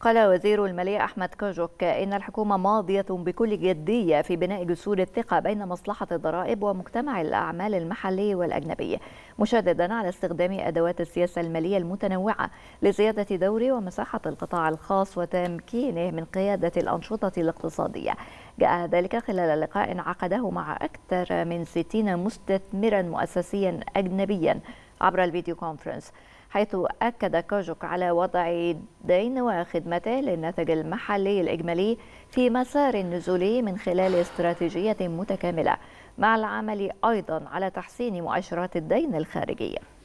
قال وزير المالية أحمد كوجوك إن الحكومة ماضية بكل جدية في بناء جسور الثقة بين مصلحة الضرائب ومجتمع الأعمال المحلي والأجنبي مشددا على استخدام أدوات السياسة المالية المتنوعة لزيادة دور ومساحة القطاع الخاص وتمكينه من قيادة الأنشطة الاقتصادية. جاء ذلك خلال لقاء عقده مع أكثر من 60 مستثمرا مؤسسيا أجنبيا. عبر الفيديو كونفرنس حيث أكد كوجوك على وضع دين وخدمته للناتج المحلي الإجمالي في مسار نزولي من خلال استراتيجية متكاملة مع العمل أيضا على تحسين مؤشرات الدين الخارجية.